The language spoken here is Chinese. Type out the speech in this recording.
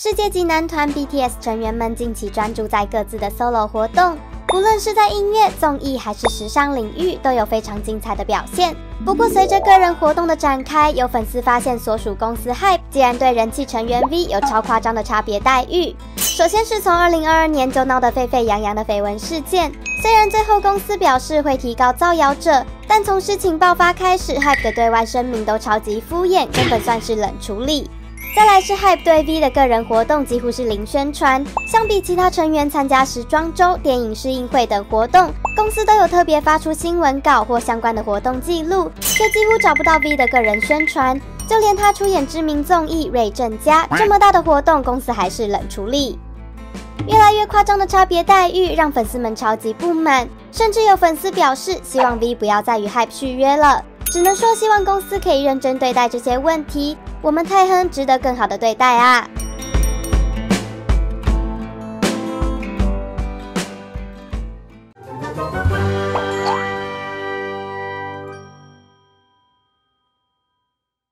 世界级男团 BTS 成员们近期专注在各自的 solo 活动，无论是在音乐、综艺还是时尚领域，都有非常精彩的表现。不过，随着个人活动的展开，有粉丝发现所属公司 HYBE 竟然对人气成员 V 有超夸张的差别待遇。首先是从2022年就闹得沸沸扬扬的绯闻事件，虽然最后公司表示会提高造谣者，但从事情爆发开始，HYBE 的对外声明都超级敷衍，根本算是冷处理。再来是 Hype 对 V 的个人活动几乎是零宣传，相比其他成员参加时装周、电影试映会等活动，公司都有特别发出新闻稿或相关的活动记录，却几乎找不到 V 的个人宣传。就连他出演知名综艺《瑞正家》这么大的活动，公司还是冷处理。越来越夸张的差别待遇让粉丝们超级不满，甚至有粉丝表示希望 V 不要再与 Hype 续约了。只能说希望公司可以认真对待这些问题。我们泰亨值得更好的对待啊！